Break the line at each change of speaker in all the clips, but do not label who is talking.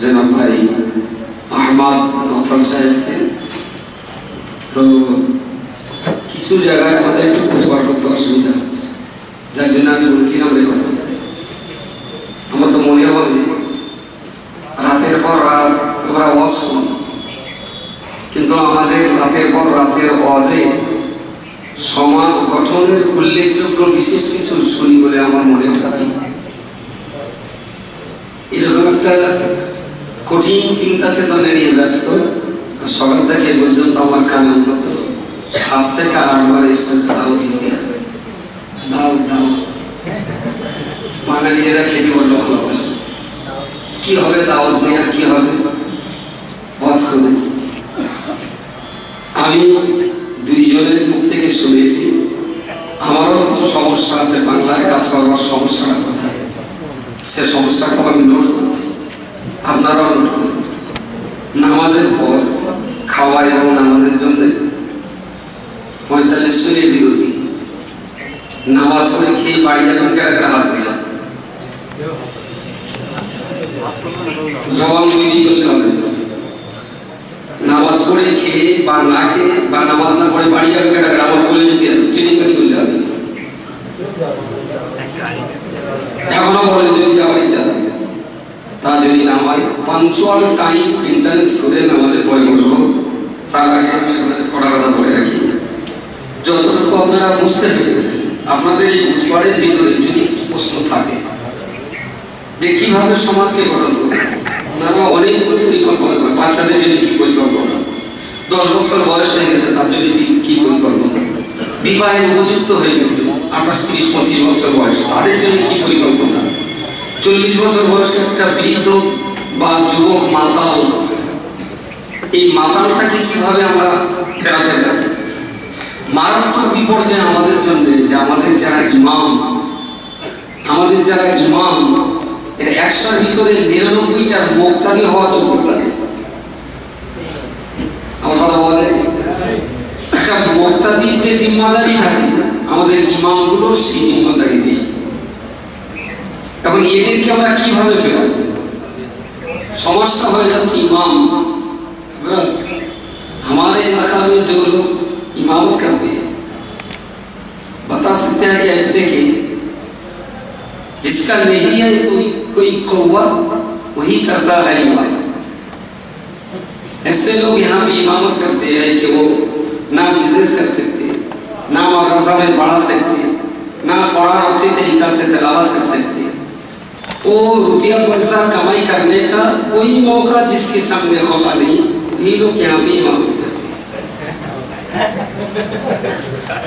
জনাব ভাই আহমদ নফল সাহেবকে তো কিছু জায়গায় আমাদের একটু খোঁজবার করতে অসুবিধা হচ্ছে। যার জন্য আমি বলেছিলাম রেকর্ড করতে আমার তো মনে হয় রাতের পর রাত আমরা ওয়াজ কিন্তু আমাদের রাতের পর রাতের অজে সমাজ গঠনের উল্লেখযোগ্য বিশেষ কিছু শুনি বলে আমার মনে হয়। এরকম একটা কঠিন চিন্তা চেতনা নিয়ে ব্যস্ত। সকাল থেকে পর্যন্ত আমার কান অন্তত সাত থেকে আটবার এসে দাও দিতে হবে। দাও দাও। বাঙালিরা খেতে বড্ড ভালোবাসে। কি হবে দাওয়াত নেই আর কি হবে? আমি দুইজনের মুখ থেকে শুনেছি, আমারও কিছু সমস্যা আছে, বাংলায় কাজ করবার সমস্যাটা কোথায় সে সমস্যাটা আমি নোট করছি। আপনারাও নোট নামাজের পর খাওয়া এবং নামাজের জন্য পঁয়তাল্লিশ মিনিট বিরতি। নামাজ পড়ে খেয়ে বাড়ি যাবেন কেটে কেটে হাত দিলাম জবানবন্দি করলে হবে। নামাজ পড়ে খেয়ে বা না খেয়ে বা নামাজ না পড়ে বাড়ি যাবে কেটে আমার বলে যেতে হবে চিনি করলে হবে এখনও বলে যদি যাওয়ার ইচ্ছা থাকে তা যদি না হয় পাঞ্চুয়াল টাইম ইন্টারনেট করে নামাজের পরে বসবো। তার আগে আমি আপনাদের কটা কথা বলে রাখি। যতটুকু আপনারা বুঝতে পেরেছেন, আপনাদের এই বুঝবারের ভিতরে যদি কিছু প্রশ্ন থাকে, যে কীভাবে সমাজকে গঠন করবে? ওনারা অনেকগুলো পরিকল্পনা করেন। বাচ্চাদের জন্য কি পরিকল্পনা? দশ বছর বয়স হয়ে গেছে, তার জন্য কি পরিকল্পনা? বিবাহের উপযুক্ত হয়ে গেছে, আঠাশ, তিরিশ, পঁচিশ বছর বয়স, তাদের জন্য কি পরিকল্পনা? চল্লিশ বছর বয়সে একটা বৃদ্ধ বা যুবক মাতাল। এই মাতালটাকে কীভাবে আমরা ফেরাতে পারি? মারাত্মক বিপর্যয় আমাদের জন্য যে আমাদের যারা ইমাম, আমাদের যারা ইমাম এটা একশোর ভিতরে নিরানব্বইটার মোক্তাদি হওয়ার যোগ্যতা নেই আমার কথা বলা যায়? একটা মোক্তাদির যে জিম্মাদারি থাকে, আমাদের ইমামগুলোর সেই জিম্মাদারি নেই। এখন এদেরকে আমরা কিভাবে ফেল সমস্যা হয়ে যাচ্ছে ইমাম। ہمارے علاقہ میں جو لوگ امامت کرتے ہیں بتا سکتے ہیں کہ ایسے کہ جس کا نہیں ہے کوئی کوئی قوت وہی کرتا ہے امام ایسے لوگ یہاں بھی امامت کرتے ہیں کہ وہ نہ بزنس کر سکتے نہ مدرسہ میں پڑھا سکتے نہ قرآن اچھے طریقہ سے تلاوت کر سکتے وہ روپیہ پیسہ کمائی کرنے کا، کوئی موقع جس کے سامنے کھولا نہیں وہی لوگ یہاں بھی امام کرتے ہیں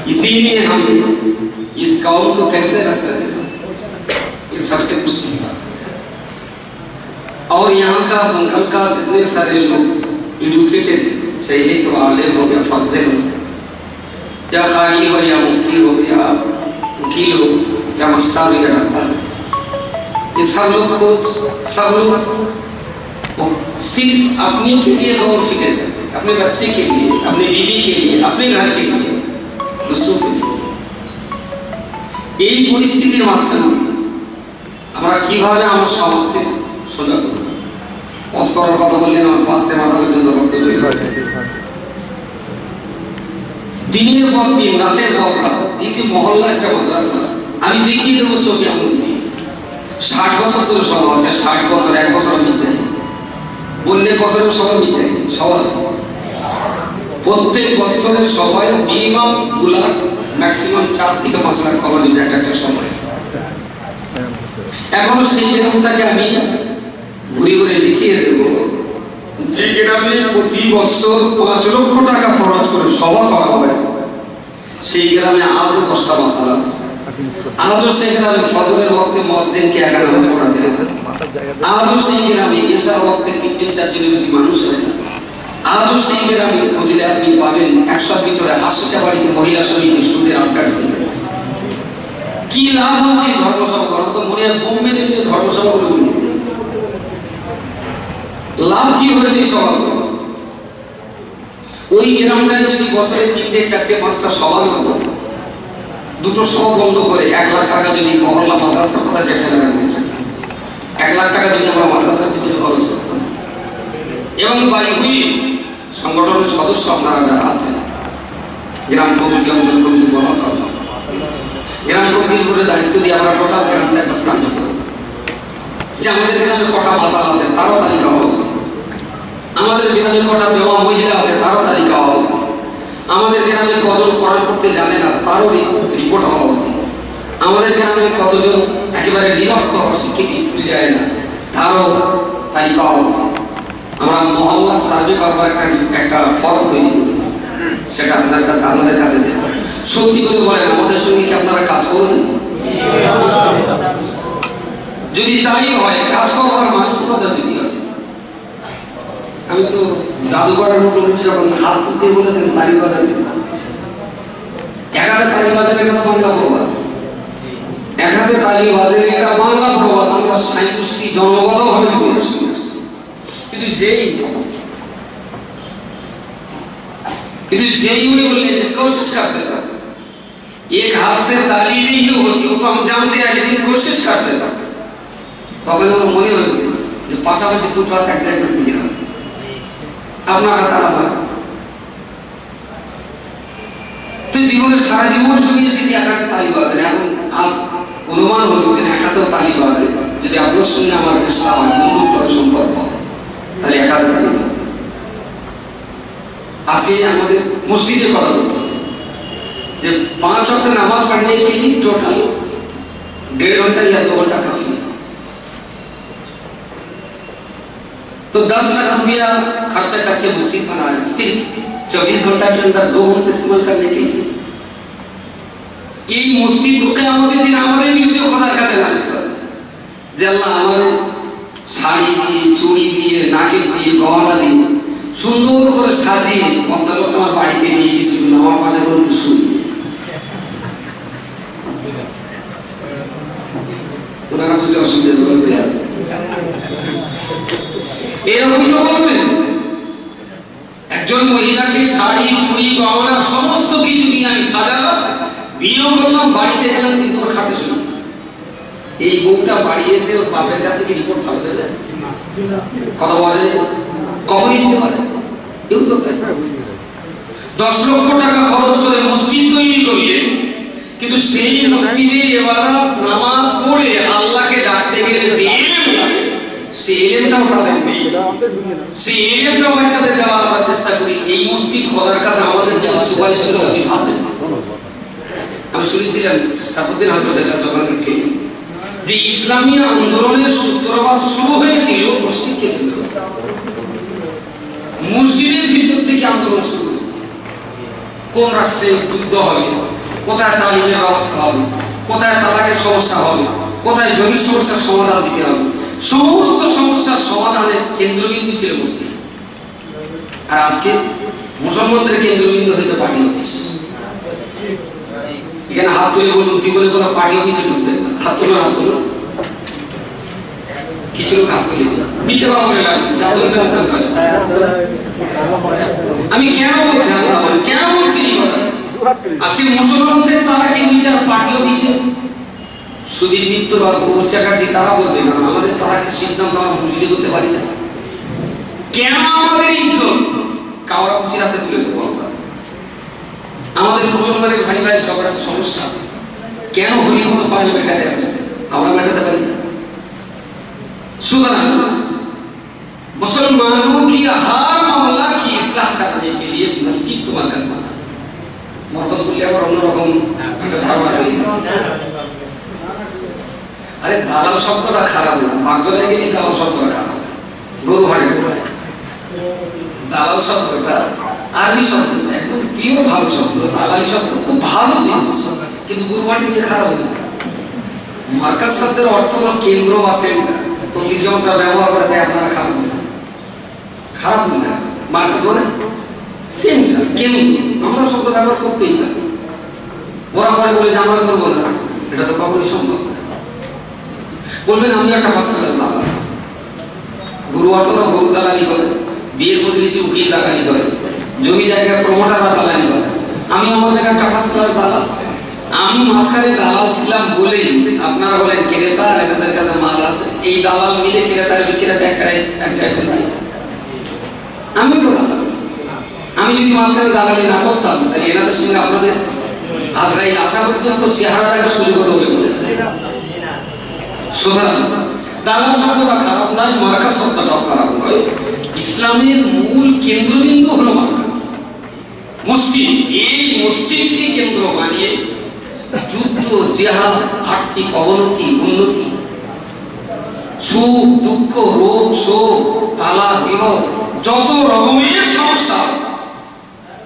اسی لیے ہم اس قوم کو کیسے رستہ دے گا؟ یہ سب سے مشکل بات۔ اور یہاں کا بنگل کا جتنے سارے لوگ ایڈوکیٹڈ ہیں چاہیے کہ وہ عالم ہو یا فاضل ہو یا قاری ہو یا مفتی ہو یا وکیل ہو یا مشتہ یا ڈاکٹر۔ ہو ये सब लोग को सब लोग सिर्फ अपने के लिए गौर फिक्र करते हैं अपने बच्चे के लिए अपने बीवी के लिए अपने घर के लिए दूसरों के लिए এই পরিস্থিতির মাঝখানে আমরা কিভাবে আমার সমাজকে সোজা করব কাজ করার কথা বললেন আমার পাত্রে মাথা পর্যন্ত রক্ত তৈরি দিনের পর দিন রাতের পর রাত এই যে মহল্লা একটা মাদ্রাসা আমি দেখিয়ে দেবো চোখে এমন ষাট বছর ধরে সভা হচ্ছে, ষাট বছর, এক বছর মিটাই বন্যের বছরের সবাই মিটাই সবার প্রত্যেক বছরের সবাই মিনিমাম দু লাখ ম্যাক্সিমাম চার থেকে পাঁচ লাখ খবর দিতে একটা একটা সময়। এখনও সেই গ্রামটাকে আমি ঘুরে ঘুরে দেখিয়ে দেব যে গ্রামে প্রতি বছর পাঁচ লক্ষ টাকা খরচ করে সভা করা হয় সেই গ্রামে আজও দশটা মাতাল আছে। আজও সেই গ্রামে ফজরের ওয়াক্তে মজ্জেনকে একা নামাজ পড়াতে আজও সেই গ্রামে এসার ওয়াক্তে তিনজন, চারজনের বেশি মানুষ হয় না। আজও সেই গ্রামে খুঁজলে আপনি পাবেন একশোর ভিতরে আশিটা বাড়িতে মহিলা সমিতি সুদের আড্ডা ঢুকে গেছে। কি লাভ হচ্ছে ধর্মসভা করা তো মনে হয় বোম্বে দেবে ধর্মসভাগুলো উড়িয়ে দেয় লাভ কি হয়েছে এই ওই গ্রামটায় যদি বছরে তিনটে, চারটে, পাঁচটা সভা হতো দুটো সভা বন্ধ করে এক লাখ টাকা যদি মহল্লা মাদ্রাসার কথা লাগানো হয়েছে এক লাখ টাকা যদি আমরা মাদ্রাসার পিছনে খরচ করতাম। এবং বাড়িগুলি সংগঠনের সদস্য আপনারা যারা আছেন, গ্রাম কমিটি, অঞ্চল কমিটি বলা কমিটি, গ্রাম কমিটির উপরে দায়িত্ব দিয়ে আমরা টোটাল গ্রামটা একটা স্থান করতে যে আমাদের গ্রামে কটা মাতাল আছে, তারও তালিকা হওয়া উচিত। আমাদের গ্রামে কটা বেওয়া মহিলা আছে, তারও তালিকা হওয়া আমাদের গ্রামে কজন খরচ করতে জানে না, তারও রিপোর্ট হওয়া উচিত। আমাদের গ্রামে কতজন একেবারে নিরক্ষর শিক্ষিত স্কুল যায় না, তারও তাই পাওয়া উচিত। আমরা মহল্লা সার্ভে করবার একটা একটা ফর্ম তৈরি করেছি, সেটা আপনার কাছে আমাদের কাছে দেব। সত্যি করে বলেন, আমাদের সঙ্গে কি আপনারা কাজ করবেন? যদি তাই হয়, কাজ করবার মানসিকতা যদি হয়, আমি তো জাদুঘরের মতো যখন হাত তুলতে বলেছেন তালি বাজাতে এক হাতে তালি বাজালে এটা তো বাংলা প্রবাদ এক হাতে তালি বাজালে এটা বাংলা প্রবাদ আমরা সাই গোষ্ঠী জন্মগতভাবে জীবনে শুনে আসছি কিন্তু যেই কিন্তু যেই उन्हें बोले तो कोशिश करते था एक हाथ से ताली नहीं होती वो तो हम जानते हैं लेकिन कोशिश करते था তখন আমার মনে হয়েছে যে পাশাপাশি দুটো হাত এক জায়গায় করে দিয়ে হবে আপনার হাত আলাদা তো জীবনের সারা জীবন শুনে এসেছি একাশে তালি পাওয়া যায় এখন আজ অনুমান হলো যে একাত্তর তালি পাওয়া যায় যদি আপনার সঙ্গে আমার পেশা আমার বন্ধুত্ব সম্পর্ক তাহলে একাত্তর তালি পাওয়া যায় আজকে আমাদের মসজিদে কথা বলছে। যে পাঁচ সপ্তাহ নামাজ পড়লে কি টোটাল দেড় ঘণ্টা ইয়া দু ঘণ্টা কাজ? تو دس لاکھ روپیہ خرچہ کر کے مسجد بنایا صرف چوبیس گھنٹہ کے اندر دو گھنٹے استعمال کرنے کے لیے۔ یہی مسجد رکے آمدے دن آمدے بھی ہوتے خدا کا چلا اس پر۔ جی اللہ ہمارے شاڑی دیے، چوڑی دیے ناکل دیے گہنا دیے۔ سندر کر سازیے مت لوگ بڑی کے لیے کسی کو ওনারা বুঝলে অসুবিধা জোগাড় করে একজন মহিলাকে শাড়ি, চুড়ি, গহনা, সমস্ত কিছু দিয়ে আমি সাজালাম। বিয়ে করলাম, বাড়িতে গেলাম, কিন্তু ওর খাটে শুনি এই বউটা বাড়ি এসে ওর বাপের কাছে কি রিপোর্ট ভালো দেবে? কথা বলা যায়? কখনই দিতে পারে কেউ তো তাই। দশ লক্ষ টাকা খরচ করে মসজিদ তৈরি করলে, কিন্তু সেই মসজিদে এবাদত, নামাজ পড়ে আল্লাহকে ডাকতে গেলে যে সেই এলেমটাও তাদের নেই। সেই এলেমটাও বাচ্চাদের দেওয়ার আমরা চেষ্টা করি। এই মসজিদ খোদার কাছে আমাদের জন্য সুপারিশ করে আপনি ভাববেন আমি শুনেছিলাম সাফুদ্দিন হাসপাতালের কাছে ওখানে যে ইসলামী আন্দোলনের সূত্রপাত শুরু হয়েছিল মসজিদকে কেন্দ্র মসজিদের ভিতর থেকে আন্দোলন শুরু হয়েছে। কোন রাষ্ট্রে যুদ্ধ হবে? কোথায় তালিমের ব্যবস্থা হবে? কোথায় তালাকের সমস্যা হবে? কোথায় জমির সমস্যার সমাধান দিতে হবে? সমস্ত সমস্যার সমাধানের কেন্দ্রবিন্দু ছিল মসজিদ। আর আজকে মুসলমানদের কেন্দ্রবিন্দু হয়েছে পার্টি অফিস। এখানে হাত তুলে বলুন জীবনে কোনো পার্টি অফিসে ঢুকবেন না। হাত তুলুন হাত তুলুন। কিছু লোক হাত তুলে নিতে আমি কেন বলছি কেন বলছি? আজকে মুসলমানদের তারা কি বিচার পার্টি অফিসে সুবীর মিত্র আর গৌর চ্যাটার্জি তারা বলবে না আমাদের তারা কি সিদ্ধান্ত আমরা বুঝিয়ে করতে পারি না কেন আমাদের ইজ্জত কাউরা কুচির হাতে তুলে দেবো আমরা আমাদের মুসলমানের ভাই ভাই ঝগড়ার সমস্যা কেন হরিপদ পায়ে মেটা দেওয়া যাবে আমরা মেটাতে পারি না সুতরাং मुसलमानों की हर मामला की इस्लाह करने के लिए मस्जिद को मरकज बना है মরকজ বললে আবার অন্যরকম একটা ধারণা তৈরি হয়। আরে দালাল শব্দটা খারাপ না বাগজলায় গেলে দালাল শব্দটা খারাপ। গরু গরু দালাল শব্দটা আরবি শব্দ একদম প্রিয় ভালো শব্দ, দালালি শব্দ, খুব ভালো জিনিস, কিন্তু গুরুহাটি দিয়ে খারাপ হয়ে মার্কাজ শব্দের অর্থ হলো কেন্দ্র বা সেন্টার তো যখন ব্যবহার করে দেয় আপনারা খারাপ না। খারাপ না মার্কাজ মানে সেন্টার কেন্দ্র। আমরা শব্দ ব্যবহার করতেই পারি। ওরা পরে বলে যে আমরা করব না, এটা তো কখনোই সম্ভব বলবেন, আমি একটা হসপিটাল দালাল গরু অটোরা গরু দালালি করে, বিয়ের মজলিসে উকিল দালালি করে, জমি জায়গায় প্রমোটাররা দালালি করে। আমি আমার জায়গায় একটা ক্লাস দালাল। আমি মাঝখানে দালাল ছিলাম বলেই আপনারা বলেন, ক্রেতা আর এনাদের কাছে মাল আছে। এই দালাল মিলে ক্রেতা আর বিক্রেতা এক জায়গায় আমি তো দালাল। আমি যদি মাঝখানে দালালি না করতাম, তাহলে এনাদের সঙ্গে আপনাদের আজরাইল আসা পর্যন্ত চেহারা দেখা সুযোগ হতো বলে মনে হয় সুতরাং দালাল শব্দটা খারাপ নয় মার্কাস শব্দটাও খারাপ নয়। ইসলামের মূল কেন্দ্রবিন্দু হলো মার্কাস মসজিদ, এই মসজিদকে কেন্দ্র বানিয়ে যুদ্ধ, জেহাদ, আর্থিক অবনতি, উন্নতি, সুখ, দুঃখ, রোগ, শোক তালা বিবাহ, যত রকমের সমস্যা আছে,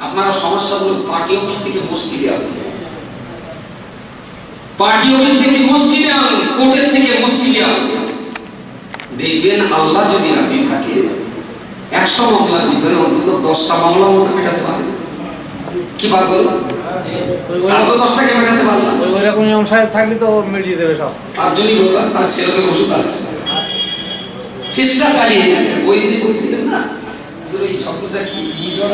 আপনারা সমস্যাগুলো পার্টি অফিস থেকে মসজিদে আনুন পার্টি অফিস থেকে মসজিদে আনুন কোর্টের থেকে মসজিদে আনুন দেখবেন আল্লাহ যদি রাজি থাকে একশো মামলার ভিতরে অন্তত দশটা মামলা মনে মেটাতে পারে। কি পারব তার তো দশটাকে মেটাতে পারলাম
ওই ওইরকম ইমাম সাহেব থাকলে তো মিটিয়ে দেবে সব।
তার জন্যই বললাম তার সেরকম ওষুধ আছে। চেষ্টা চালিয়ে যাবে। ওই যে বলছিলেন না এই শব্দটা কি ইজর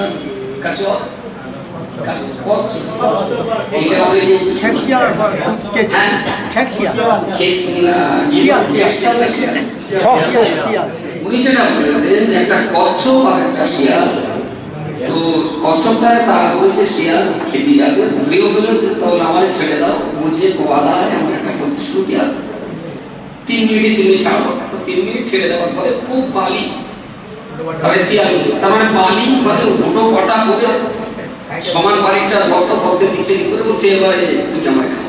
উনি যেটা বলেছেন যে একটা কচ্ছপ আর একটা শিয়াল তো কচ্ছপটা তারা বলেছে শিয়াল খেতে যাবে ভুলেও বলেছে তাহলে আমার ছেড়ে দাও বুঝে গোয়াদা হয় আমার একটা প্রতিশ্রুতি আছে তিন মিনিটে তুমি ছাড়ো তো তিন মিনিট ছেড়ে দেওয়ার পরে খুব বালি তার মানে বালি ঘরে উঠো কটা করে সমান বাড়িটা রক্ত পথে দিচ্ছে কি করে বলছে এবারে তুমি আমায় খাও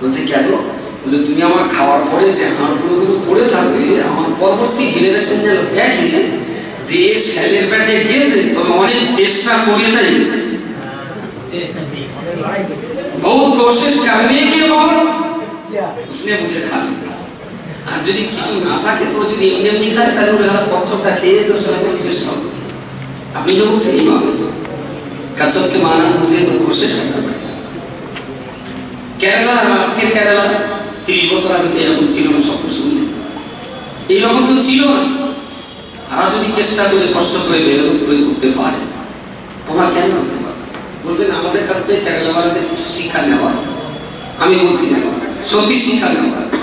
বলছে কেন বলে তুমি আমার খাওয়ার পরে যে হাঁড়গুলো পড়ে থাকবে আমার পরবর্তী জেনারেশন যেন দেখে যে শ্যালের পেটে গিয়েছে তবে অনেক চেষ্টা করে তাই গেছে बहुत कोशिश करने के बाद उसने मुझे खा लिया আর যদি কিছু না থাকে তো যদি এমনি এমনি খায় তাহলে ওরা কচ্ছপটা খেয়েছে ওর সাথে কোনো চেষ্টা হবে না। আপনি যে বলছেন এই कंसोल के माना मुझे तो कोशिश करना पड़ेगा केरला আজকের কেরালা, তিরিশ বছর আগে এরকম ছিল না শব্দ শুনলে। এইরকম তো ছিল না। তারা যদি চেষ্টা করে কষ্ট করে বের করে করতে পারে, তোমরা কেন করতে বলবেন, আমাদের কাছ থেকে কেরালাওয়ালাদের কিছু শিক্ষা নেওয়া আছে। আমি বলছি নেওয়া আছে সত্যি শিক্ষা নেওয়া আছে।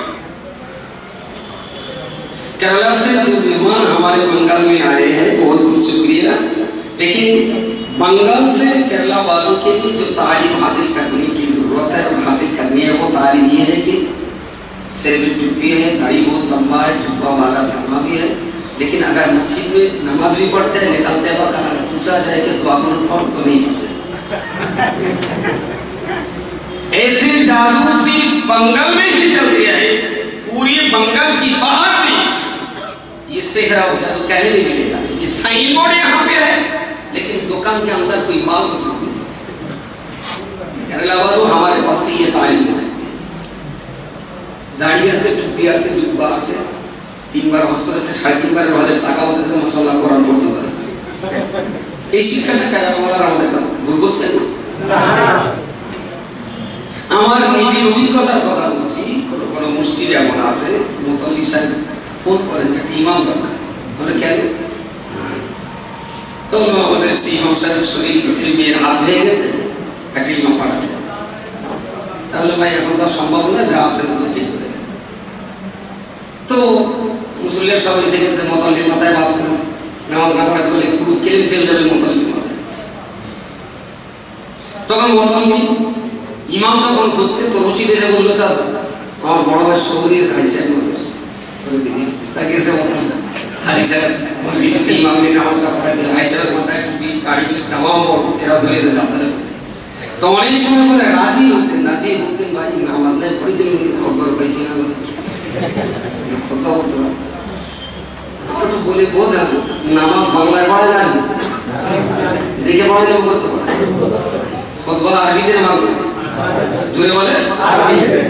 केरला से जो मेहमान हमारे बंगाल में आए हैं बहुत बहुत शुक्रिया लेकिन بنگل سے کرلا والوں کے لیے جو تعلیم حاصل کرنے کی ضرورت ہے اور حاصل کرنی ہے وہ تعلیم یہ ہے کہ سر بھی ٹپی ہے گاڑی بہت لمبا ہے، جھبا والا جھرما بھی ہے۔ لیکن اگر مسجد میں نماز بھی پڑھتے ہیں، نکلتے وقت اگر پوچھا جائے کہ دعا کرو اور تو نہیں پڑھ سکتے۔ ایسے جادو سی بنگل میں ہی چل گیا ہے پوری بنگل کی باہر میں یہ سہرا جادو کہیں نہیں ملے گا۔ یہ سائن بورڈ یہاں پہ ہے۔ दुकान के अंदर कोई माल मौजूद नहीं केरला वालों हमारे पास से ये तालीम ले सकते हैं দাড়ি আছে টুপি আছে জুব্বা আছে তিনবার হজ করেছে সাড়ে তিনবারের হজের টাকা হতেছে মশাল্লাহ কোরআন পড়তে পারে এই শিক্ষাটা কেরালাওয়ালার আমাদের না। ভুল বলছেন আমার নিজের অভিজ্ঞতার কথা বলছি কোনো কোনো মুষ্টির এমন আছে মোতালি সাহেব ফোন করেন যে একটা ইমাম দরকার বলে কেন তো আমাদের সেই ইমাম শরীর উঠে মেয়ের হাত ভেঙে গেছে, একটা ইমাম পাঠাতে। তাহলে ভাই, এখন তো সম্ভব না যা আছে মতো ঠিক করে তো মুসল্লির সবাই এসে গেছে মতল্লির মাথায় বাস করেছে। নামাজ না পড়াতে বলে পুরো কেলেম চেল যাবে মতল্লির মাথায়। তখন মতল্লি ইমাম যখন খুঁজছে, তো রশিদ এসে বলল চাষ আমার বড় ভাই দিয়েছে হাজি সাহেব মানুষ তাকে এসে বললাম হাজি সাহেব মসজিদে ইমামের নামাজটা পড়াতে সাহেবের মাথায় টুপি, গাড়ি, বেশ জামাও বড় এরা ধরেছে যাত্রা তো অনেক সময় পরে রাজি হচ্ছেন, রাজি বলছেন ভাই, নামাজ নাই পড়ে দিন খবর পাই কি আমাদের খোদবা করতে পারে আমার একটু বলে বোঝান নামাজ বাংলায় পড়ায় না? দেখে পড়ায় না মুখস্থ পড়ায় খোদবা আরবিতে না বাংলায় জোরে বলে?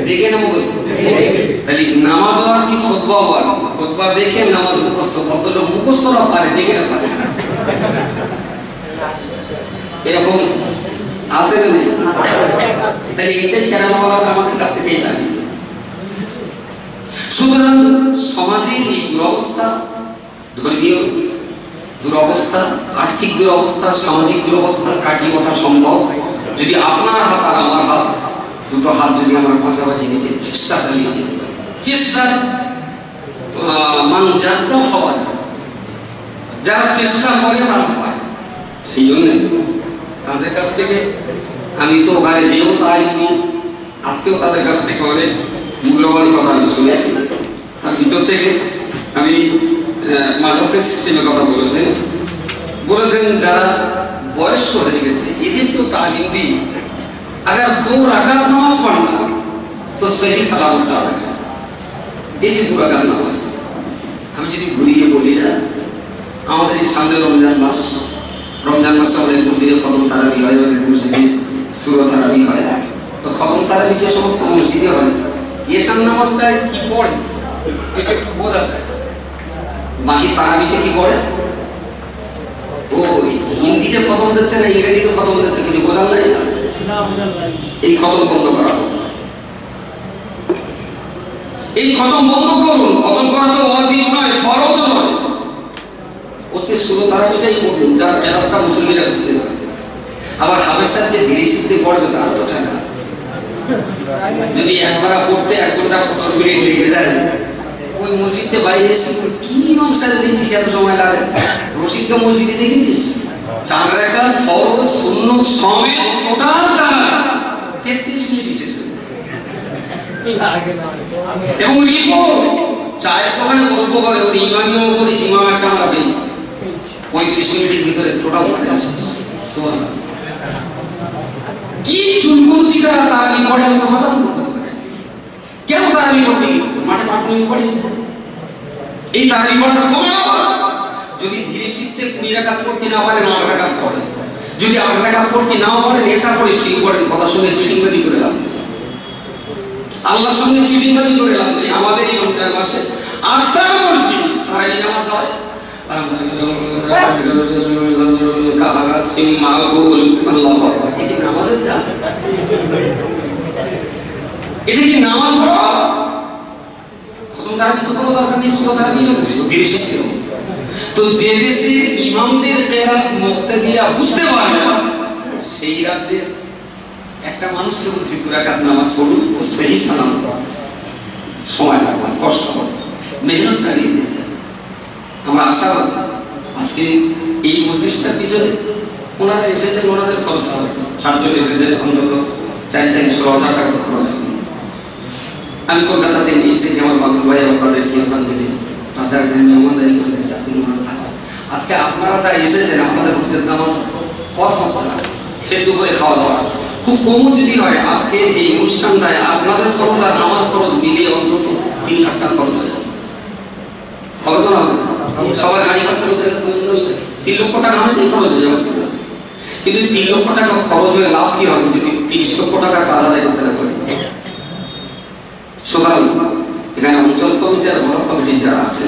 দেখে না মুখস্থ তাহলে নামাজও আরবি খোদবাও আরবি খোদবা দেখে নামাজ মুখস্থ, ভদ্রলোক মুখস্থরা পারে, দেখে না পারে। এরকম আছে না নেই? তাহলে এটাই কেরালাওয়ালা আমাদের কাছ থেকেই দাঁড়িয়ে সুতরাং সমাজের এই দুরবস্থা, ধর্মীয় দুরবস্থা, আর্থিক দুরবস্থা, সামাজিক দুরবস্থা কাটিয়ে ওঠা সম্ভব। যদি আপনার হাত আর আমার হাত, দুটো হাত যদি আমরা পাশাপাশি রেখে চেষ্টা চালিয়ে যেতে পারি। চেষ্টা মান জাদ্দা হওয়া যায়। যারা চেষ্টা করে, তারা পায়। সেই জন্য তাদের কাছ থেকে আমি তো ওখানে যেও তারিখ নিয়েছি। আজকেও তাদের কাছ থেকে অনেক মূল্যবান কথা আমি শুনেছি। তার ভিতর থেকে আমি মাদ্রাসের মাদ্রাসা সিস্টেমে কথা বলেছেন। বলেছেন, যারা বয়স্ক হয়ে গেছে, এদেরকেও তালিম দিই। আগার দু রাখার নামাজ পড়ে না। তো সেই সালাম এই যে দু রাখার নামাজ। আমি যদি ঘুরিয়ে বলি না, আমাদের এই সামনে রমজান মাস। রমজান মাসে আমাদের মসজিদে খতম তারাবি হয়, আমাদের মসজিদে সুর তারাবি হয়। তো খতম তারাবি যে সমস্ত মসজিদে হয় এসান নামাজটায় কি পড়ে? এটা একটু বোঝা যায়। বাকি তারাবিতে কি পড়ে? হিন্দিতে খতম দিচ্ছে না ইংরেজিতে খতম দিচ্ছে কিছু বোঝার নাই? এই খতম বন্ধ করা এই খতম বন্ধ করুন। খতম করা তো অজিব নয় ফরজ নয়। তারাবিটাই পড়ুন যার মুসলিমরা বুঝতে পারে। আবার হাবের সাথে ধীরে সুস্থে পড়বে তার তো টাকা যদি একবার পড়তে এক ঘণ্টা পনেরো মিনিট লেগে যায় ওই মসজিদে বাইরে এসে কি ইমাম সাহেব দিয়েছিস এত সময় লাগে রশিদকে মসজিদে দেখেছিস? চার রেখার ফরজ শূন্য সমেত টোটাল তারা তেত্রিশ মিনিট শেষ। এবং রিপোর্ট, চায়ের দোকানে গল্প করে ওর ইমামিও করিস ইমাম একটা আমরা পেয়েছি। পঁয়ত্রিশ মিনিটের ভিতরে টোটাল তাদের সুবহানাল্লাহ। কি চুলগুলুতি তারা তারাবি পড়ে আমি তো মাথা মুন্ডু করতে কেন পড়তে গেছিস মাঠে মিনিট পড়িস না? এই তারাবি পড়ার কোনো যদি ধীরে সুস্থে কুড়ি রাখাত পড়তে না পারেন আট রাখাত পড়েন যদি আট রাখাত পড়তে নাও পারেন নেশা করে শুয়ে পড়েন কথা শুনে চিটিংবাজি করে লাভ নেই। আল্লাহর সঙ্গে চিটিংবাজি করে লাভ নেই। আমাদের এই রমজান মাসে আকসার মসজিদ এটা কি নামাজের এটা কি নামাজ পড়া? খতম তারা তো কোনো দরকার নেই সুরা তারা দিয়ে যথেষ্ট ধীরে শিখছে তো যে দেশে ইমামদের কেরাত মুক্তাদিরা বুঝতে পারে না, সেই রাজ্যে একটা মানুষকে বলছে দুরাকাত নামাজ পড়ুন ও সেই সালাম সময় লাগবে কষ্ট হবে। মেহনত চালিয়ে যেতে। আমরা আশাবাদী আজকে এই মজলিসটার পিছনে ওনারা এসেছেন, ওনাদের খরচ হবে। ছাত্র এসেছেন, অন্তত চার চার ষোলো হাজার টাকা খরচ হবে। আমি কলকাতাতে নিয়ে এসেছি আমার বাবু ভাই আমার তাদেরকে ওখান থেকে রাজার গায়ে মেহমানদারি করেছে, চাকরি ওনারা থাকা আজকে আপনারা যা এসেছেন আপনাদের হচ্ছে দাম আছে পথ খরচা আছে ফের দুপুরে খাওয়া দাওয়া আছে খুব কমও যদি হয়, আজকে এই অনুষ্ঠানটায় আপনাদের খরচ আর আমার খরচ মিলিয়ে অন্তত তিন লাখ টাকা খরচ হয়ে যাবে। হবে তো না হবে? সবার গাড়ি খরচা করতে তিন লক্ষ টাকা আমার সেই খরচ হয়ে যাবে কিন্তু তিন লক্ষ টাকা খরচ হয়ে লাভ কি হবে? যদি তিরিশ লক্ষ টাকার কাজ আদায় করতে না পারি? সুতরাং এখানে অঞ্চল কমিটি আর ব্লক কমিটি যারা আছে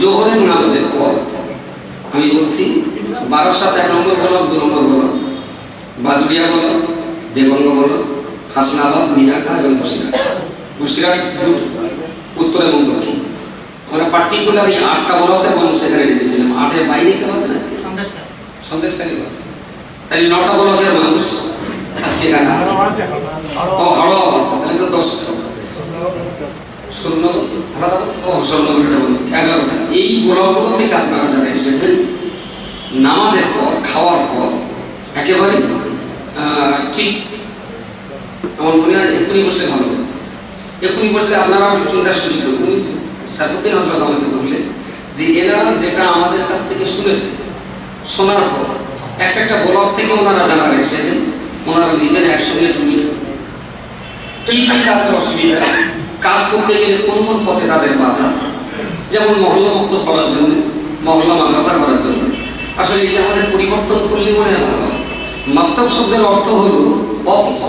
জোহরের নামাজের পর আমি বলছি বারাসাত এক নম্বর ব্লক দু number block Baduria block Deganga block Hasnabad Minakha এবং বসিরহাট বসিরহাট দুটো উত্তর এবং দক্ষিণ। আমরা পার্টিকুলার এই আটটা ব্লকের মানুষ সেখানে ডেকেছিলাম। আটের বাইরে কেউ আছেন আজকে? সন্দেশকারী আছে তাই নটা ব্লকের মানুষ আজকে এখানে আছে। ও আছে। তাহলে তো দশটা। স্বর্ণনগর আলাদা ও এগারোটা এই ব্লকগুলো থেকে আপনারা যারা এসেছেন, নামাজের পর, খাওয়ার পর, একেবারে ঠিক আমার মনে হয় এক্ষুনি বসলে ভালো হতো। এক্ষুনি বসলে আপনারা একটু চিন্তা শুরু করবেন। উনি সাইফুদ্দিন হজরত আমাকে বললেন যে, এনারা যেটা আমাদের কাছ থেকে শুনেছে, শোনার পর, একটা একটা ব্লক থেকে ওনারা জানার এসেছেন, ওনারা নিজের একশো মিনিট মিট করবেন কি কি তাদের অসুবিধা? কাজ করতে গেলে কোন কোন পথে তাদের বাধা? যেমন মহল্লা মুক্ত করার জন্য, মহল্লা মাদ্রাসা করার জন্য। আসলে এটা আমাদের পরিবর্তন করলে মনে ভালো। মাক্তব শব্দের অর্থ হলো অফিস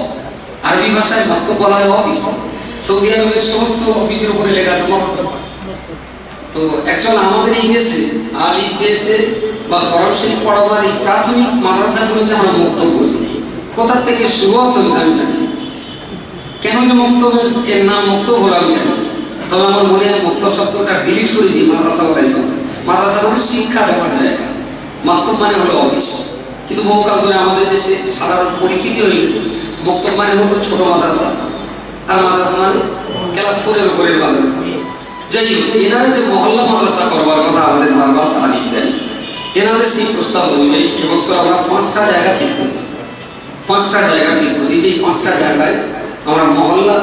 আরবি ভাষায় মাক্তব বলা হয় অফিস সৌদি আরবের সমস্ত অফিসের উপরে লেখা আছে মক্তব। তো অ্যাকচুয়াল আমাদের এই দেশে আলিফ বেতে বা কোরআন শরীফ পড়াবার এই প্রাথমিক মাদ্রাসাগুলোকে আমরা মুক্ত বলি। কোথা থেকে শুরু হবে আমি জানি কেন যে মক্তবের এর নাম মুক্ত হলো আমি জানি তবে আমার মনে হয় মক্তব শব্দটা ডিলিট করে দিই মাদ্রাসা বলাই মাদ্রাসা মানে শিক্ষা দেওয়ার জায়গা। মক্তব মানে হলো অফিস। কিন্তু বহুকাল ধরে আমাদের দেশে সাধারণ পরিচিতি হয়ে গেছে। মক্তব মানে হলো ছোট মাদ্রাসা। আর মাদ্রাসা মানে ক্লাস ফোরের উপরের মাদ্রাসা। যাই হোক, এনারা যে মহল্লা মাদ্রাসা করবার কথা আমাদের বারবার তারিখ দেন এনাদের সেই প্রস্তাব অনুযায়ী এবছর আমরা পাঁচটা জায়গা ঠিক করি পাঁচটা জায়গা ঠিক করি যে পাঁচটা জায়গায় আমরা মহল্লা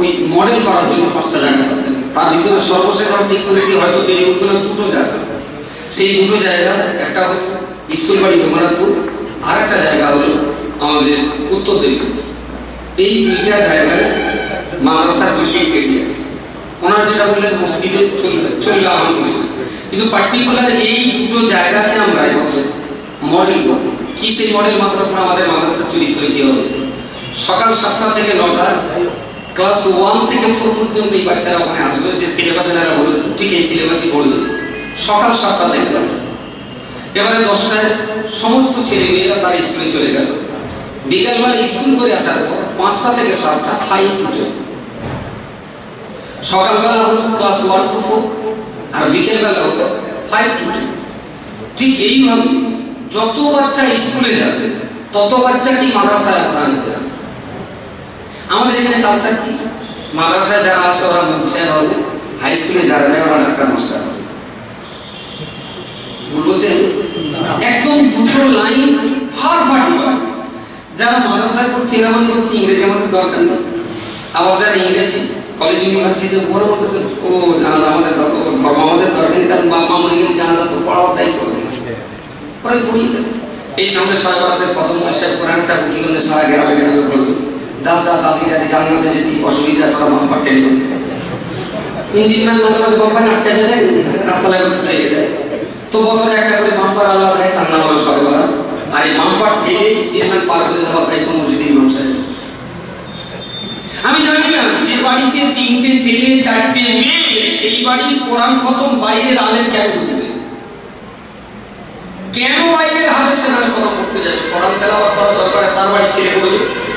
ওই মডেল করার জন্য পাঁচটা জায়গা। তার ভিতরে সর্বশেষ আমরা ঠিক করেছি, হয়তো বেরিয়ে উঠবে দুটো জায়গা। সেই দুটো জায়গা, একটা হলো স্কুলবাড়ি রঘুনাথপুর আর একটা জায়গা হলো আমাদের উত্তর দিকপুর এই দুইটা জায়গায় মাদ্রাসার বিল্ডিং পেটি আছে ওনার যেটা বললেন, মসজিদে চলবে আলহামদুলিল্লাহ কিন্তু পার্টিকুলার এই দুটো জায়গাতে আমরা এবছর মডেল করব। কি সেই মডেল মাদ্রাসা? আমাদের মাদ্রাসার চরিত্র কি হবে? সকাল সাতটা থেকে নটা ক্লাস ওয়ান থেকে ফোর পর্যন্ত এই বাচ্চারা ওখানে আসবে, যে সিলেবাসে যারা বলেছে, ঠিক এই সিলেবাসই পড়বে। সকাল সাতটা থেকে নটা এবারে দশটায় সমস্ত ছেলে মেয়েরা তার স্কুলে চলে গেল। বিকালবেলা স্কুল করে আসার পর পাঁচটা থেকে সাতটা ফাইভ টু টেন সকালবেলা হলো ক্লাস ওয়ান টু ফোর আর বিকেলবেলা হলো ফাইভ টু টেন ঠিক এইভাবে যত বাচ্চা স্কুলে যাবে, তত বাচ্চাকেই মাদ্রাসায় আপনারা নিতে হবে। আমাদের এখানে কালচার কি? মাদ্রাসায় যারা আছে ওরা মুখসাহ হবে হাই স্কুলে যারা যায় ওরা ডাক্তার মাস্টার হবে। ভুল বলছেন? একদম দুটো লাইন ফার ফার ডিফারেন্স যারা মাদ্রাসায় পড়ছে এরা মনে করছে ইংরেজি আমাদের দরকার নেই। আবার যারা ইংরেজি কলেজ ইউনিভার্সিটিতে পড়ে মনে করছে ও জানাজা আমাদের ধর্ম আমাদের দরকার নেই কারণ বাপ মা মনে গেলে জানাজা তো পড়াবার দায়িত্ব পরে পড়িয়ে এই সামনে ছয় বারাতে কত মহিষায় কোরআনটা বুকি করলে সারা গ্রামে গ্রামে করবে যার যা দাদি টাদি জান্নাতে যদি অসুবিধা ওরা বাম্পার টেনে দেবে ইঞ্জিন ম্যান মাঝে মাঝে বাম্পার আটকে যায় রাস্তা লাগে ঠেকে দেয় তো বছরে একটা করে বাম্পার আল্লাহ দেয়, তার নাম হলো ছয় আর এই বাম্পার ঠেলে ইঞ্জিন ম্যান পার করে দেওয়া দায়িত্ব মসজিদের ইমাম সাহেব আমি জানি না, যে বাড়িতে তিনটে ছেলে, চারটে মেয়ে, সেই বাড়ির কোরআন খতম বাইরের আলেম কেন কেন বাইরের হাতে সেখানে খতম করতে যাবে? কোরআন তেলাওয়াত করা দরকার তার বাড়ির ছেলে পড়বে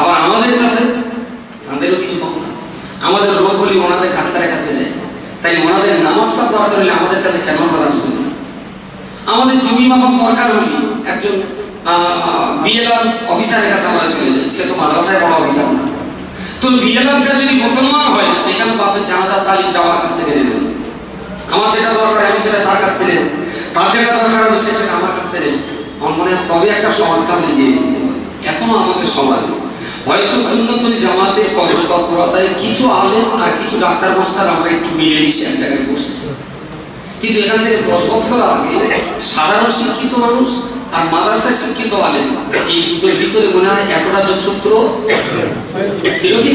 আবার আমাদের কাছে? তাদেরও কিছু পাওনা আছে। আমাদের রোগ হলে ওনাদের ডাক্তারের কাছে যায়। তাই ওনাদের নামাজটা দরকার হলে আমাদের কাছে কেন করা না? আমাদের জমি মাপন দরকার হলে একজন বিএলআর অফিসারের কাছে আমরা চলে যাই। সে তো মাদ্রাসায় বড় অফিসার না। তো বিএলআরটা যদি মুসলমান হয়, সেখানে বাপের জানাজার তালিমটা আমার কাছ থেকে নেবে। আমার যেটা দরকার আমি সেটা তার কাছ থেকে তার যেটা দরকার আমি সেটা আমার কাছ থেকে নেব। আমার মনে হয় তবে একটা সমাজ কামে এগিয়ে নিতে পারে। এখনও আমাদের সমাজে হয়তো সুন্নতুল জামাতে কর্মতৎপরতায় কিছু আলেম আর কিছু ডাক্তার মাস্টার আমরা একটু মিলেমিশে এক জায়গায় বসেছি। কিন্তু এখান থেকে দশ বছর আগে সাধারণ শিক্ষিত মানুষ আর মাদ্রাসায় শিক্ষিত আলেম এই দুটোর ভিতরে মনে হয় এতটা যোগসূত্র ছিল কি?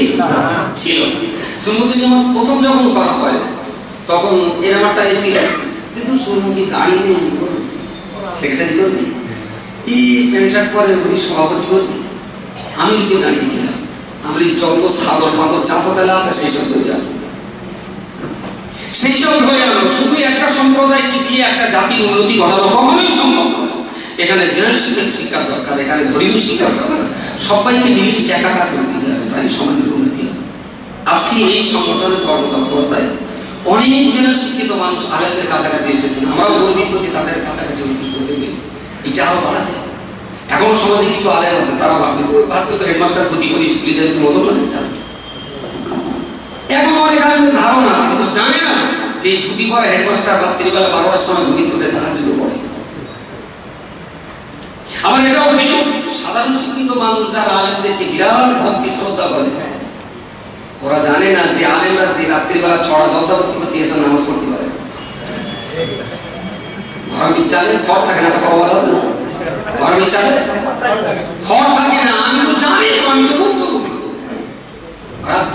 ছিল। সুন্নতি জামাত প্রথম যখন করা হয় তখন এর একটা এ ছিল। যে তুই সুন্নতি গাড়ি নেই সেক্রেটারি করবি? এই প্যান্ট শার্ট পরে সভাপতি করবি? আমি দিকে দাঁড়িয়েছিলাম আমি যত সাগর মাগর চাষা চালা আছে, সেই সব হয়ে যাবে। সেই সব হয়ে গেল। শুধু একটা সম্প্রদায়কে দিয়ে একটা জাতির উন্নতি ঘটানো কখনোই সম্ভব এখানে জেনারেশনের শিক্ষা দরকার, এখানে ধর্মীয় শিক্ষার দরকার। সবাইকে মিলেমিশে একাকার করে দিতে হবে তাই সমাজের উন্নতি হবে। আজকে এই সংগঠনের কর্মতৎপরতায় অনেক জেনারেল শিক্ষিত মানুষ আলেমদের কাছাকাছি এসেছেন। আমরাও গর্বিত যে তাদের কাছাকাছি উন্নতি করতে এটা আরও বাড়াতে হবে। এখনও সমাজে কিছু আলেম আছে, তারা ভাববে তো ভাববে তো হেডমাস্টার প্রতি করে, স্কুলে যায় মুসলমানের চান এখন অনেক আলেমদের ধারণা আছে, কিন্তু জানে না যে ধুতি পরা হেডমাস্টার রাত্রিবেলা বারোটার সময় ধুতি তুলে তাহার জন্য পড়ে। আবার এটাও ঠিক, সাধারণ শিক্ষিত মানুষ যারা আলেমদেরকে বিরাট ভক্তি শ্রদ্ধা করে, ওরা জানে না যে আলেমরা রাত্রিবেলা ছড়া জলসা করতে করতে এসে নামাজ পড়তে পারে। ঘর চালে খড় থাকে না, একটা প্রবাদ আছে না? আমি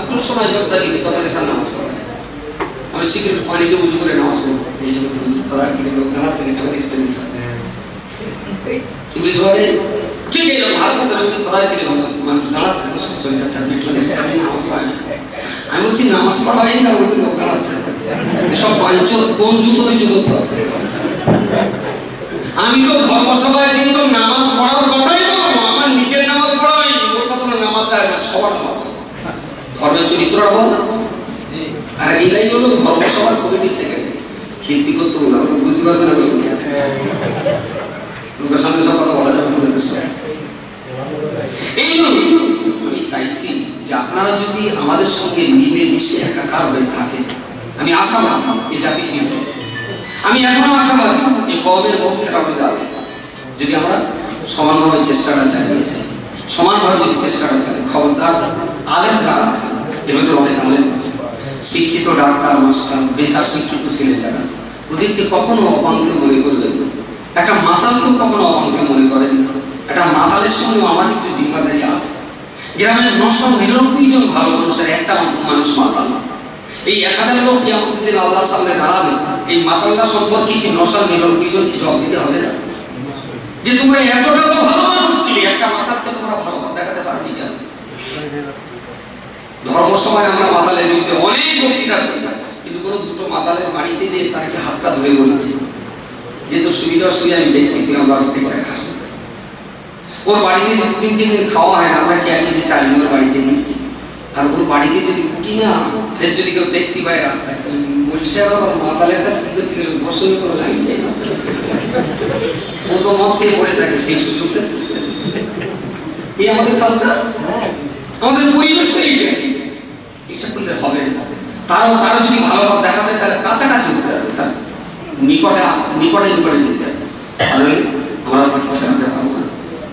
তো নামাজ পড়ে। আমি সিগারেট পানি দিয়ে লোক দাঁড়াচ্ছে, তো সব চলে যাচ্ছে নামাজ পড়ে আমি বলছি নামাজ পড়া হয়নি ওদের লোক দাঁড়াচ্ছে। এসব পাঞ্চল কোন জুতোতে জুতো আমি তো ধর্মসভায় যেহেতু নামাজ পড়ার কথাই বলব, আমার নিজের নামাজ পড়া হয়নি, ওর কথা নামাজ যায় না, সবার নামাজ ধর্মের চরিত্রটা বলা যাচ্ছে আর এটাই হলো ধর্মসভার কমিটি সেক্রেটারি খিস্তি করতে বলে আমরা বুঝতে পারবে না বলে আছে। লোকের সামনে সব কথা বলা যাবে লোকের সামনে। এই, আমি চাইছি যে আপনারা যদি আমাদের সঙ্গে মিলে মিশে একাকার হয়ে থাকেন, আমি আশা আশাবাদ এই জাতি হিন্দু আমি এখনও আশাবাদী এই কবের মধ্যে কারও যাবে যদি আমরা সমানভাবে চেষ্টাটা চালিয়ে যাই, সমানভাবে যদি চেষ্টাটা চালাই খবরদার, আলেম যারা আছে এর ভিতরে অনেক আলেম আছে। শিক্ষিত ডাক্তার, মাস্টার, বেকার শিক্ষিত ছেলে যারা ওদেরকে কখনো অপাঙ্কে মনে করবেন না। একটা মাতালকেও কখনো অপাঙ্কে মনে করেন না। একটা মাতালের সঙ্গে আমার কিছু জিম্মাদারি আছে। গ্রামের নশো নিরানব্বই জন ভালো মানুষের একটা মানুষ মাতাল। এই এক হাজার লোক কি আমাদের দিন আল্লাহর সামনে দাঁড়াবে। এই মাতাল্লা সম্পর্কে কি নশার নিরানব্বই জন কি জব দিতে হবে না? যে তোমরা এতটা তো ভালো মানুষ ছিলে, একটা মাতালকে তোমরা ভালো দেখাতে পারবি কেন? ধর্ম সময় আমরা মাতালের বিরুদ্ধে অনেক বক্তৃতা করি, কিন্তু কোনো দুটো মাতালের বাড়িতে যে তাকে হাতটা ধরে বলেছি, যে তোর সুবিধা অসুবিধা আমি দেখছি, তুই আমরা অস্তিকটা খাস না। ওর বাড়িতে যে দুদিন তিন দিন খাওয়া হয় আমরা কি এক কেজি চাল নিয়ে ওর বাড়িতে গিয়েছি? আর ওর বাড়িতে যদি উঠি না ফের যদি কেউ দেখতে পায় রাস্তায় তাহলে বলছে আবার মাতালের থেকে ফের বসে কোনো লাইন চাই না ও তো মদ খেয়ে পড়ে থাকে সেই সুযোগটা চলেছে। এই আমাদের কালচার আমাদের পরিবেশ তো এইটাই। এটা করলে হবে। না তারও তারা যদি ভালো পথ দেখাতে তাহলে কাছাকাছি হতে হবে। তার নিকটে নিকটে নিকটে যেতে হবে। তাহলে আমরা তাকে ফেরাতে পারব না।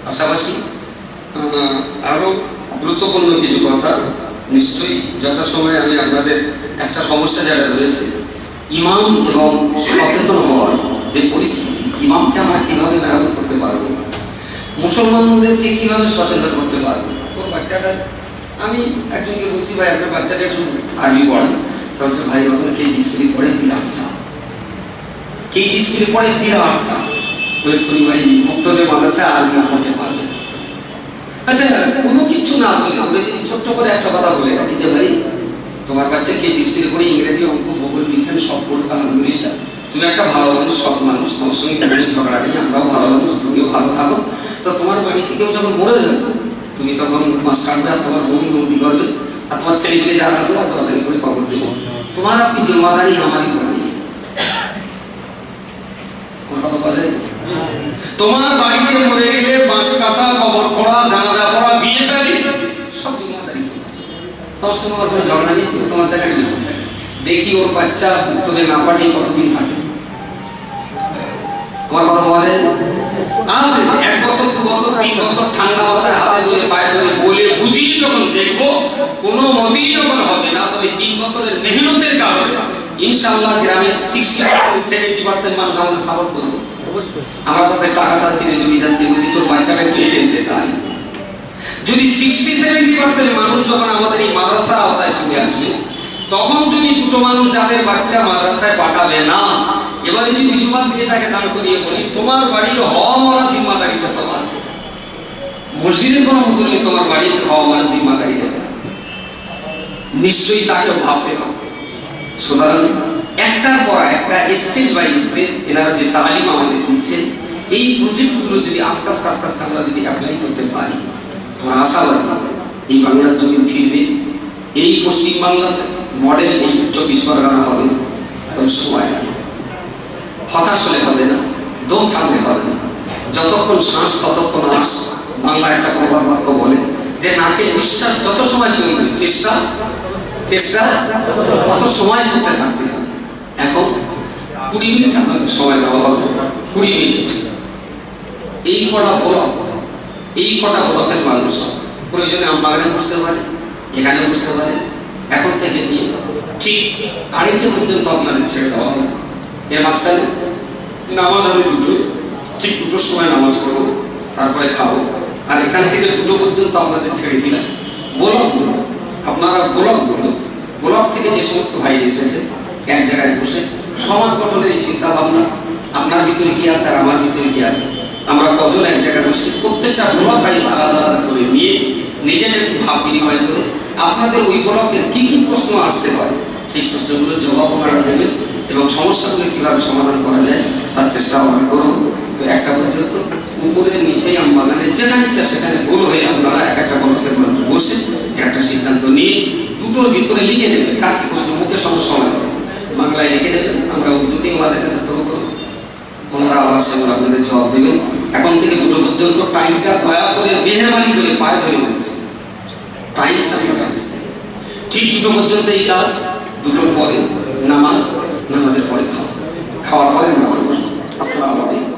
পাশাপাশি আহ, আরও গুরুত্বপূর্ণ কিছু কথা নিশ্চয়ই যথাসময়ে আমি আপনাদের একটা সমস্যা যেটা রয়েছে, ইমাম এবং সচেতন হওয়ার যে পরিস্থিতি, ইমামকে আমরা কীভাবে মেরামত করতে পারব? মুসলমানদেরকে কীভাবে সচেতন করতে পারব? ওর বাচ্চাটা, আমি একজনকে বলছি, ভাই, আপনার বাচ্চাটা একটু আর্মি পড়ান। তা হচ্ছে ভাই যখন কেজি স্কুলে পড়ে বিরাট চাপ। কেজি স্কুলে পড়ে বিরাট চাপ। ওই ভাই মুক্তরের মাদ্রাসায় আর্মি পড়তে পারবে না। আচ্ছা কোনো কিছু না বলে আমরা যদি ছোট্ট করে একটা কথা বলে রাখি যে ভাই, তোমার বাচ্চা কেজি স্কুলে পড়ে ইংরেজি অঙ্ক, ভূগোল, বিজ্ঞান সব পড়ুক, আলহামদুলিল্লাহ। তুমি একটা ভালো মানুষ, সৎ মানুষ, তোমার সঙ্গে কোনো ঝগড়া নেই, আমরাও ভালো মানুষ, তুমিও ভালো থাকো। তো তোমার বাড়ি থেকেও যখন মরে যাবে, তুমি তখন মাস কাটবে আর তোমার বউকে উন্নতি করবে, আর তোমার ছেলে পেলে যারা আছে আর তোমাদের করে খবর দেবো তোমার আপনি জিম্মাদারি আমারই করবে কোন কথা যায়? তোমার বাড়িতে মরে গেলে বাঁশ কাটা, কবর পড়া জানাজা পড়া, বিয়ে শাড়ি সব তোমার তোমার সঙ্গে আমার কোনো ঝগড়া নেই তুমি তোমার জায়গায় জায়গায় দেখি ওর বাচ্চা তবে না পাঠিয়ে কতদিন থাকে। কথা বলা যায় আছে এক বছর, দু বছর, তিন বছর ঠান্ডা মাথায় হাতে ধরে, পায়ে ধরে বলে বুঝিয়ে যখন দেখব, কোনো মতেই যখন হবে না, তবে তিন বছরের মেহনতের কারণে ইনশাআল্লাহ গ্রামের সিক্সটি পার্সেন্ট সেভেন্টি পার্সেন্ট মানুষ আমাদের সাপোর্ট করব। আমরা তাদের টাকা চাচ্ছি না, জমি চাচ্ছি বলছি তোর বাচ্চাটা একটু এটেনবে তাই? যদি সিক্সটি সেভেন্টি পার্সেন্ট মানুষ যখন আমাদের এই মাদ্রাসার আওতায় চলে আসবে, তখন যদি দুটো মানুষ যাদের বাচ্চা মাদ্রাসায় পাঠাবে না, এবারে যদি জুমার দিকে তাকে দান করিয়ে বলি, তোমার বাড়ির হওয়া মরা জিম্মাদারিটা তোমার। মসজিদের কোনো মুসলিম তোমার বাড়িতে হওয়া মরা জিম্মাদারি দেবে নিশ্চয়ই তাকে ভাবতে হবে। সুতরাং একটার পর একটা স্টেজ বাই স্টেজ এনারা যে তালিম আমাদের দিচ্ছেন এই প্রজেক্টগুলো যদি আস্তে আস্তে আস্তে আস্তে আমরা যদি অ্যাপ্লাই করতে পারি, আমরা আশাবাদী এই বাংলার জমি ফিরবে। এই পশ্চিম বাংলাতে মডেল এই চব্বিশ পরগনা হবে, তখন সময় নেই হতাশ হলে হবে না দম ছাড়লে হবে না। যতক্ষণ শ্বাস, ততক্ষণ আস। বাংলা একটা প্রবাদ বাক্য বলে যে, নাকে বিশ্বাস যত সময় চলবে, চেষ্টা চেষ্টা, তত সময় করতে থাকবে এখন কুড়ি মিনিট আপনাদের সময় দেওয়া হবে। কুড়ি মিনিট। এই কটা ব্লক এই কটা ব্লকের মানুষ প্রয়োজনে আমবাগানে বুঝতে পারে, এখানে বুঝতে পারে, এখন থেকে নিয়ে ঠিক আড়াইটে পর্যন্ত আপনাদের ছেড়ে দেওয়া হবে। এর মাঝখানে নামাজ হবে দুটো, ঠিক দুটোর সময় নামাজ পড়ব, তারপরে খাব। আর এখান থেকে দুটো পর্যন্ত আপনাদের ছেড়ে দিলাম। বলুন আপনারা গোলক বলুন গোলক থেকে যে সমস্ত ভাই এসেছে এক জায়গায় বসে সমাজ গঠনের এই চিন্তা ভাবনা আপনার ভিতরে কি আছে আর আমার ভিতরে কি আছে? আমরা কজন এক জায়গায় বসে প্রত্যেকটা ব্লক ভাই আলাদা আলাদা করে নিয়ে নিজের একটু ভাব বিনিময় করে আপনাদের ওই ব্লকের কি কি প্রশ্ন আসতে পারে? সেই প্রশ্নগুলোর জবাব ওনারা দেবেন এবং সমস্যাগুলো কীভাবে সমাধান করা যায় তার চেষ্টা আমরা করব। তো একটা পর্যন্ত, উপরের নিচে আম বাগানে যেখানে ইচ্ছা সেখানে ভুল হয়ে আপনারা এক একটা ব্লকের মানুষ বসে একটা সিদ্ধান্ত নিয়ে দুটোর ভিতরে লিখে নেবেন কার কি প্রশ্ন, মুখে সমস্যা হয় বাংলায় লিখে দেবেন, আমরা উর্দুতেই ওনাদের কাছে করব করব। ওনারা আবার সেগুলো আপনাদের জবাব দেবেন। এখন থেকে দুটো পর্যন্ত টাইমটা দয়া করে মেহরবানি করে পায়ে ধরে নিচ্ছে টাইমটা আপনারা আসছে ঠিক দুটো পর্যন্ত এই কাজ দুটোর পরে নামাজ, নামাজের পরে খাওয়া। খাওয়ার পরে আমরা আসসালামু আলাইকুম।